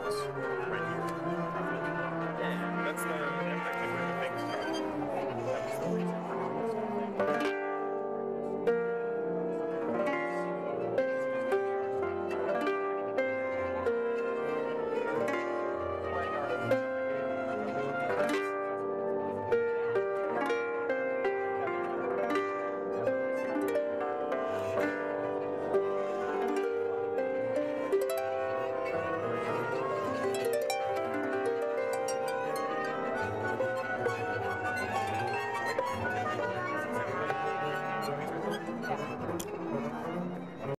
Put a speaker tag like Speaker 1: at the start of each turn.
Speaker 1: Reynolds. 何?